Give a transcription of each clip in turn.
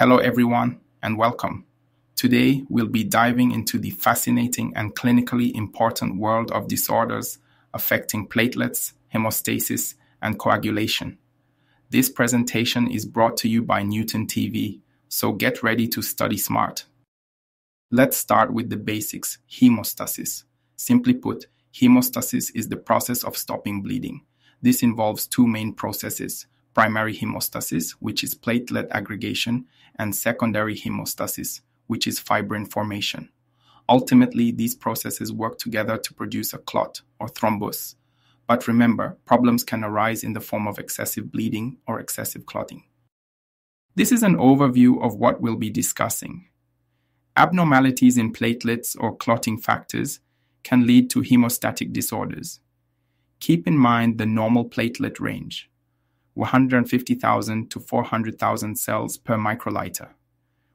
Hello, everyone, and welcome. Today, we'll be diving into the fascinating and clinically important world of disorders affecting platelets, hemostasis, and coagulation. This presentation is brought to you by Newtyn TV, so get ready to study smart. Let's start with the basics hemostasis. Simply put, hemostasis is the process of stopping bleeding. This involves two main processes primary hemostasis, which is platelet aggregation, and secondary hemostasis, which is fibrin formation. Ultimately, these processes work together to produce a clot or thrombus. But remember, problems can arise in the form of excessive bleeding or excessive clotting. This is an overview of what we'll be discussing. Abnormalities in platelets or clotting factors can lead to hemostatic disorders. Keep in mind the normal platelet range 150,000 to 400,000 cells per microliter.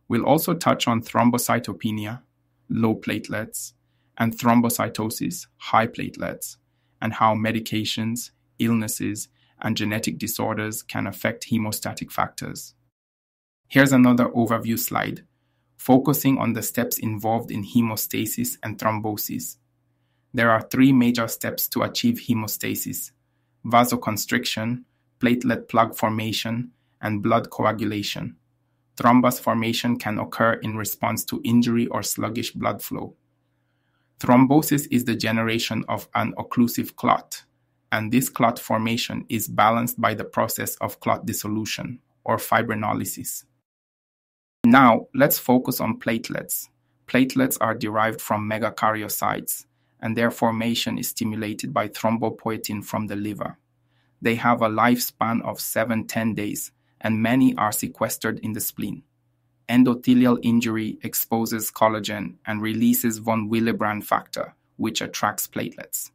We'll also touch on thrombocytopenia, low platelets, and thrombocytosis, high platelets, and how medications, illnesses, and genetic disorders can affect hemostatic factors. Here's another overview slide, focusing on the steps involved in hemostasis and thrombosis. There are three major steps to achieve hemostasis vasoconstriction, platelet plug formation, and blood coagulation. Thrombus formation can occur in response to injury or sluggish blood flow. Thrombosis is the generation of an occlusive clot, and this clot formation is balanced by the process of clot dissolution, or fibrinolysis. Now, let's focus on platelets. Platelets are derived from megakaryocytes, and their formation is stimulated by thrombopoietin from the liver. They have a lifespan of 7 10 days, and many are sequestered in the spleen. Endothelial injury exposes collagen and releases von Willebrand factor, which attracts platelets.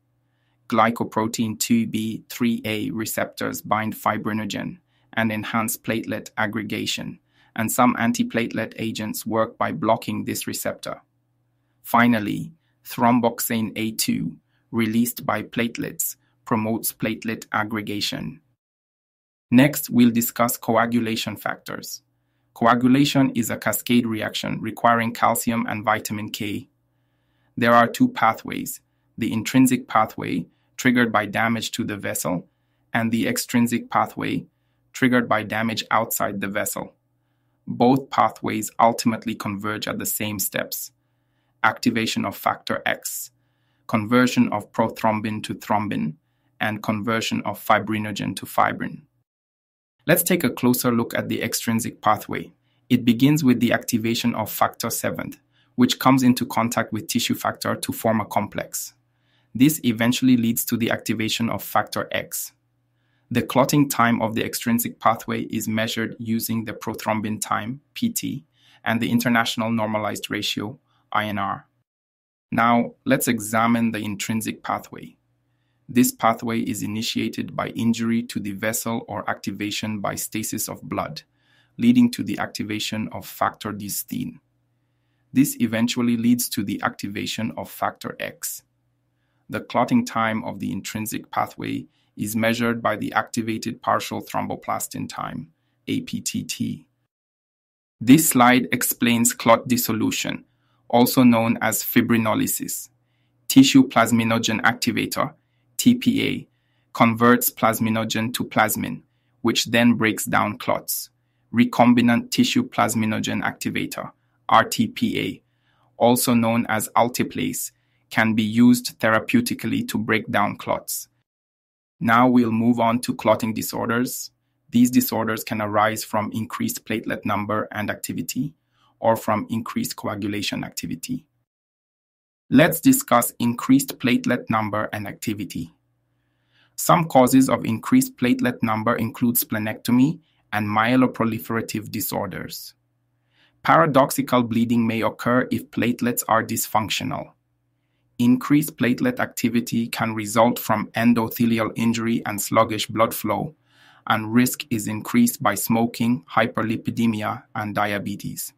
Glycoprotein 2b3a receptors bind fibrinogen and enhance platelet aggregation, and some antiplatelet agents work by blocking this receptor. Finally, thromboxane A2, released by platelets, promotes platelet aggregation. Next, we'll discuss coagulation factors. Coagulation is a cascade reaction requiring calcium and vitamin K. There are two pathways the intrinsic pathway, triggered by damage to the vessel, and the extrinsic pathway, triggered by damage outside the vessel. Both pathways ultimately converge at the same steps activation of factor X, conversion of prothrombin to thrombin, and conversion of fibrinogen to fibrin. Let's take a closer look at the extrinsic pathway. It begins with the activation of factor 7, which comes into contact with tissue factor to form a complex. This eventually leads to the activation of factor X. The clotting time of the extrinsic pathway is measured using the prothrombin time, PT, and the International Normalized Ratio, INR. Now, let's examine the intrinsic pathway. This pathway is initiated by injury to the vessel or activation by stasis of blood, leading to the activation of factor D This eventually leads to the activation of factor X. The clotting time of the intrinsic pathway is measured by the activated partial thromboplastin time, APTT. This slide explains clot dissolution, also known as fibrinolysis. Tissue plasminogen activator TPA, converts plasminogen to plasmin, which then breaks down clots. Recombinant tissue plasminogen activator, RTPA, also known as alteplase, can be used therapeutically to break down clots. Now we'll move on to clotting disorders. These disorders can arise from increased platelet number and activity or from increased coagulation activity. Let's discuss increased platelet number and activity. Some causes of increased platelet number include splenectomy and myeloproliferative disorders. Paradoxical bleeding may occur if platelets are dysfunctional. Increased platelet activity can result from endothelial injury and sluggish blood flow, and risk is increased by smoking, hyperlipidemia, and diabetes.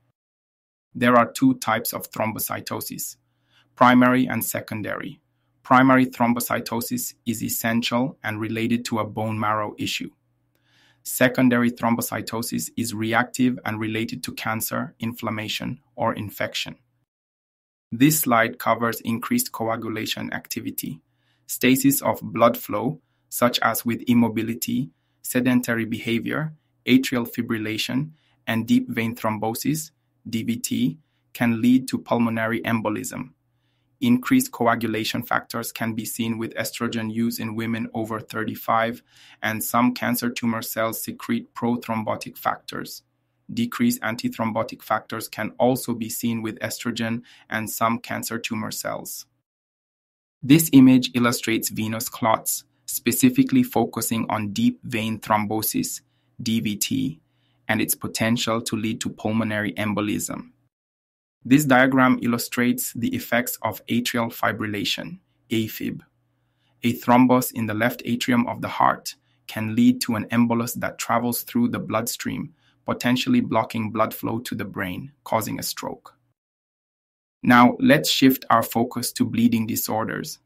There are two types of thrombocytosis primary and secondary. Primary thrombocytosis is essential and related to a bone marrow issue. Secondary thrombocytosis is reactive and related to cancer, inflammation, or infection. This slide covers increased coagulation activity, stasis of blood flow, such as with immobility, sedentary behavior, atrial fibrillation, and deep vein thrombosis, DVT, can lead to pulmonary embolism. Increased coagulation factors can be seen with estrogen use in women over 35, and some cancer tumor cells secrete prothrombotic factors. Decreased antithrombotic factors can also be seen with estrogen and some cancer tumor cells. This image illustrates venous clots, specifically focusing on deep vein thrombosis, DVT, and its potential to lead to pulmonary embolism. This diagram illustrates the effects of atrial fibrillation, AFib. A thrombus in the left atrium of the heart can lead to an embolus that travels through the bloodstream, potentially blocking blood flow to the brain, causing a stroke. Now, let's shift our focus to bleeding disorders.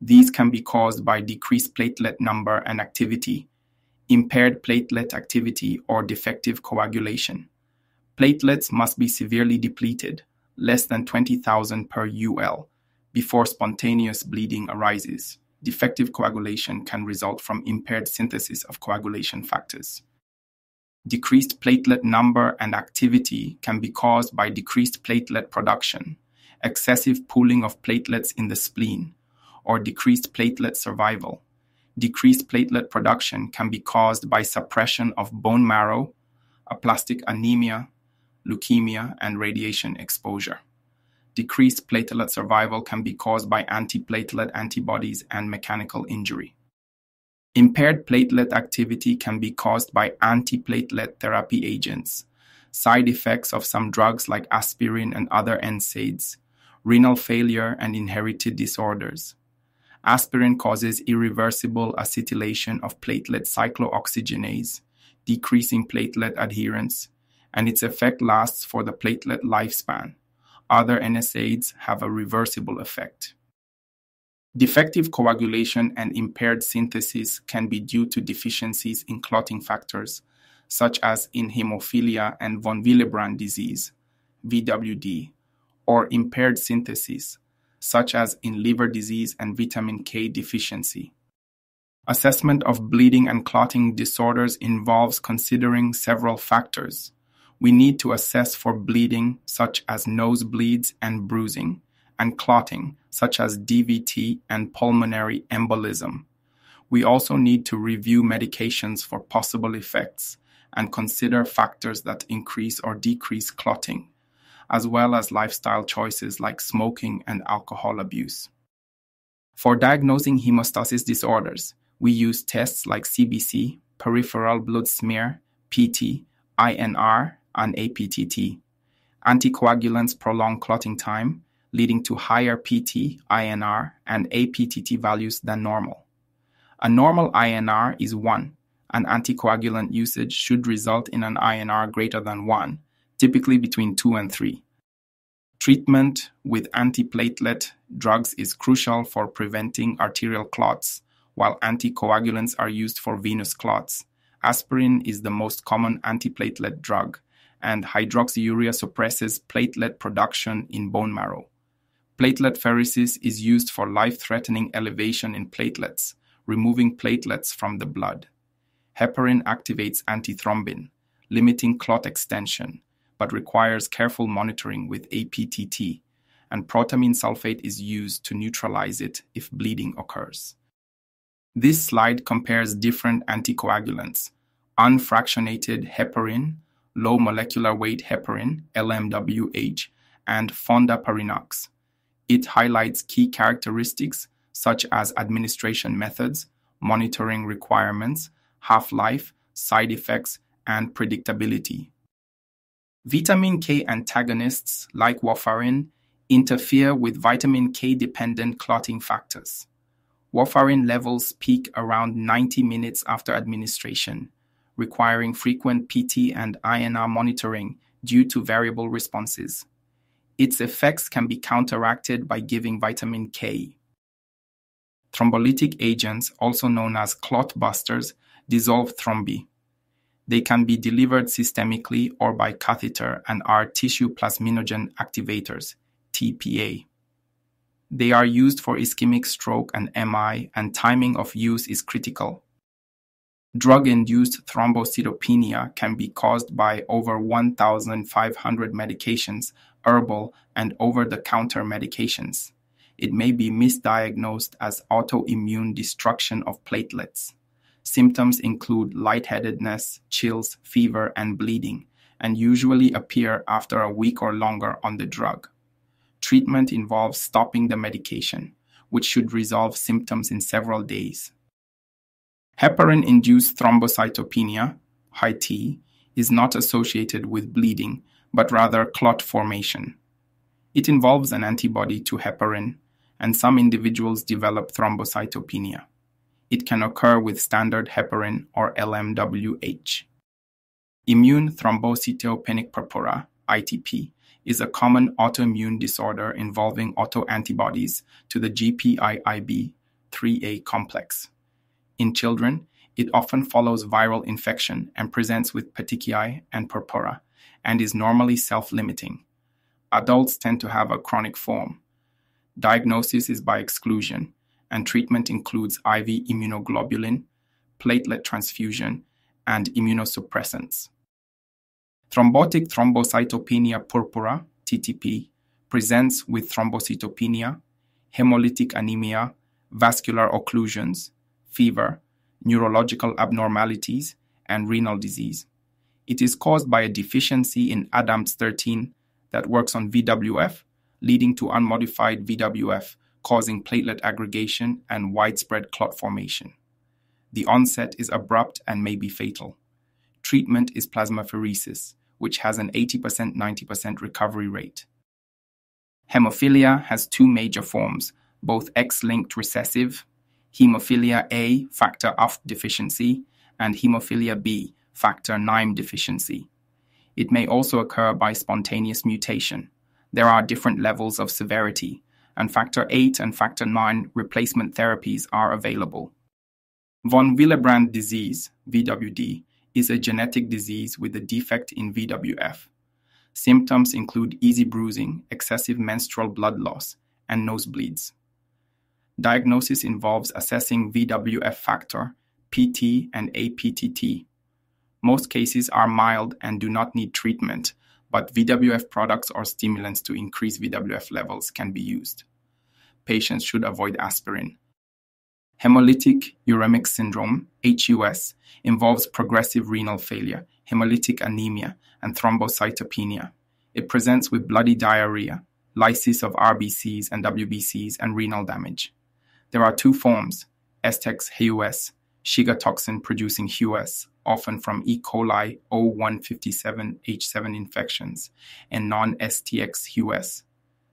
These can be caused by decreased platelet number and activity, impaired platelet activity, or defective coagulation. Platelets must be severely depleted, less than 20,000 per UL, before spontaneous bleeding arises. Defective coagulation can result from impaired synthesis of coagulation factors. Decreased platelet number and activity can be caused by decreased platelet production, excessive pooling of platelets in the spleen, or decreased platelet survival. Decreased platelet production can be caused by suppression of bone marrow, aplastic anemia, leukemia, and radiation exposure. Decreased platelet survival can be caused by antiplatelet antibodies and mechanical injury. Impaired platelet activity can be caused by antiplatelet therapy agents, side effects of some drugs like aspirin and other NSAIDs, renal failure, and inherited disorders. Aspirin causes irreversible acetylation of platelet cyclooxygenase, decreasing platelet adherence, and its effect lasts for the platelet lifespan. Other NSAIDs have a reversible effect. Defective coagulation and impaired synthesis can be due to deficiencies in clotting factors, such as in hemophilia and von Willebrand disease, VWD, or impaired synthesis, such as in liver disease and vitamin K deficiency. Assessment of bleeding and clotting disorders involves considering several factors, we need to assess for bleeding, such as nosebleeds and bruising, and clotting, such as DVT and pulmonary embolism. We also need to review medications for possible effects and consider factors that increase or decrease clotting, as well as lifestyle choices like smoking and alcohol abuse. For diagnosing hemostasis disorders, we use tests like CBC, peripheral blood smear, PT, INR, and APTT. Anticoagulants prolong clotting time, leading to higher PT, INR, and APTT values than normal. A normal INR is 1, and anticoagulant usage should result in an INR greater than 1, typically between 2 and 3. Treatment with antiplatelet drugs is crucial for preventing arterial clots, while anticoagulants are used for venous clots. Aspirin is the most common antiplatelet drug, and hydroxyurea suppresses platelet production in bone marrow. Platelet pheresis is used for life threatening elevation in platelets, removing platelets from the blood. Heparin activates antithrombin, limiting clot extension, but requires careful monitoring with APTT, and protamine sulfate is used to neutralize it if bleeding occurs. This slide compares different anticoagulants unfractionated heparin, low molecular weight heparin, LMWH, and fondaparinux. It highlights key characteristics such as administration methods, monitoring requirements, half life, side effects, and predictability. Vitamin K antagonists, like warfarin, interfere with vitamin K dependent clotting factors. Warfarin levels peak around 90 minutes after administration, requiring frequent PT and INR monitoring due to variable responses. Its effects can be counteracted by giving vitamin K. Thrombolytic agents, also known as clot busters, dissolve thrombi. They can be delivered systemically or by catheter and are tissue plasminogen activators, TPA. They are used for ischemic stroke and MI, and timing of use is critical. Drug-induced thrombocytopenia can be caused by over 1,500 medications, herbal and over-the-counter medications. It may be misdiagnosed as autoimmune destruction of platelets. Symptoms include lightheadedness, chills, fever, and bleeding, and usually appear after a week or longer on the drug. Treatment involves stopping the medication, which should resolve symptoms in several days. Heparin induced thrombocytopenia, HIT, is not associated with bleeding, but rather clot formation. It involves an antibody to heparin, and some individuals develop thrombocytopenia. It can occur with standard heparin or LMWH. Immune thrombocytopenic purpura, ITP, is a common autoimmune disorder involving autoantibodies to the GPIIB 3A complex. In children, it often follows viral infection and presents with petechiae and purpura and is normally self-limiting. Adults tend to have a chronic form. Diagnosis is by exclusion, and treatment includes IV immunoglobulin, platelet transfusion, and immunosuppressants. Thrombotic thrombocytopenia purpura, TTP, presents with thrombocytopenia, hemolytic anemia, vascular occlusions, fever, neurological abnormalities, and renal disease. It is caused by a deficiency in ADAMTS13 that works on VWF, leading to unmodified VWF causing platelet aggregation and widespread clot formation. The onset is abrupt and may be fatal. Treatment is plasmapheresis, which has an 80% 90% recovery rate. Hemophilia has two major forms, both X linked recessive, hemophilia A factor F deficiency, and hemophilia B factor IX deficiency. It may also occur by spontaneous mutation. There are different levels of severity, and factor VIII and factor IX replacement therapies are available. Von Willebrand disease, VWD, is a genetic disease with a defect in VWF. Symptoms include easy bruising, excessive menstrual blood loss, and nosebleeds. Diagnosis involves assessing VWF factor, PT, and APTT. Most cases are mild and do not need treatment, but VWF products or stimulants to increase VWF levels can be used. Patients should avoid aspirin. Hemolytic uremic syndrome, HUS, involves progressive renal failure, hemolytic anemia, and thrombocytopenia. It presents with bloody diarrhea, lysis of RBCs and WBCs, and renal damage. There are two forms, STX-HUS, Shiga toxin producing HUS, often from E. coli O157H7 infections, and non STX HUS.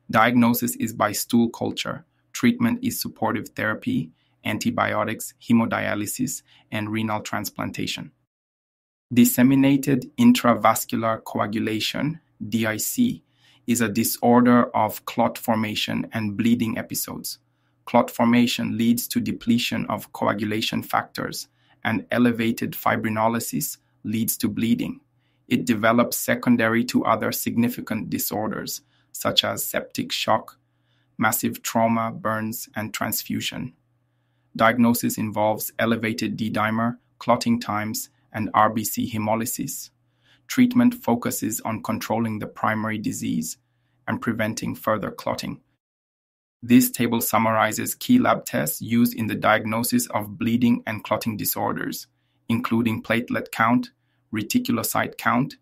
Diagnosis is by stool culture. Treatment is supportive therapy, antibiotics, hemodialysis, and renal transplantation. Disseminated intravascular coagulation, DIC, is a disorder of clot formation and bleeding episodes. Clot formation leads to depletion of coagulation factors, and elevated fibrinolysis leads to bleeding. It develops secondary to other significant disorders, such as septic shock, massive trauma, burns, and transfusion. Diagnosis involves elevated D dimer, clotting times, and RBC hemolysis. Treatment focuses on controlling the primary disease and preventing further clotting. This table summarizes key lab tests used in the diagnosis of bleeding and clotting disorders, including platelet count, reticulocyte count,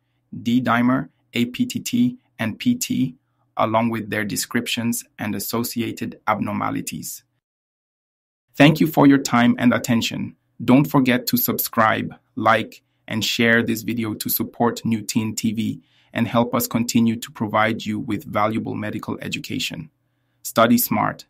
D-dimer, APTT, and PT, along with their descriptions and associated abnormalities. Thank you for your time and attention. Don't forget to subscribe, like, and share this video to support Newtyn TV and help us continue to provide you with valuable medical education. Study smart